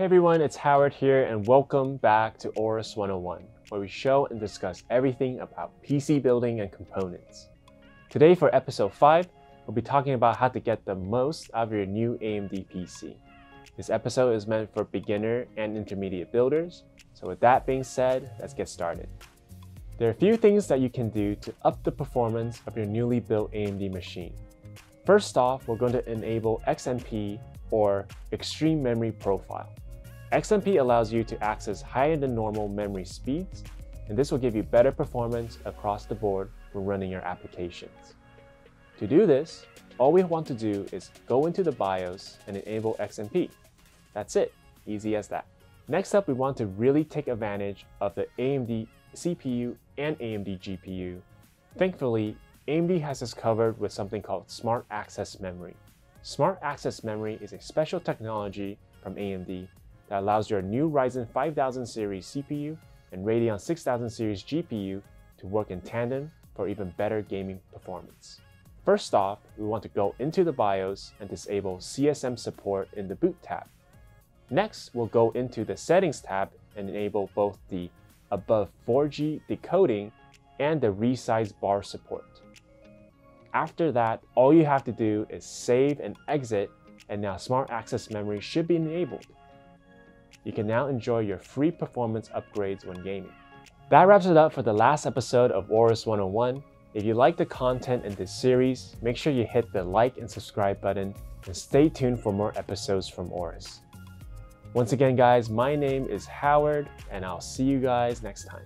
Hey everyone, it's Howard here, and welcome back to Aorus 101, where we show and discuss everything about PC building and components. Today, for episode 5, we'll be talking about how to get the most out of your new AMD PC. This episode is meant for beginner and intermediate builders, so with that being said, let's get started. There are a few things that you can do to up the performance of your newly built AMD machine. First off, we're going to enable XMP or Extreme Memory Profile. XMP allows you to access higher than normal memory speeds, and this will give you better performance across the board when running your applications. To do this, all we want to do is go into the BIOS and enable XMP. That's it, easy as that. Next up, we want to really take advantage of the AMD CPU and AMD GPU. Thankfully, AMD has us covered with something called Smart Access Memory. Smart Access Memory is a special technology from AMD that allows your new Ryzen 5000 series CPU and Radeon 6000 series GPU to work in tandem for even better gaming performance. First off, we want to go into the BIOS and disable CSM support in the Boot tab. Next, we'll go into the Settings tab and enable both the above 4G decoding and the resize bar support. After that, all you have to do is save and exit, and now Smart Access Memory should be enabled. You can now enjoy your free performance upgrades when gaming. That wraps it up for the last episode of Aorus 101. If you like the content in this series, make sure you hit the like and subscribe button and stay tuned for more episodes from Aorus. Once again, guys, my name is Howard, and I'll see you guys next time.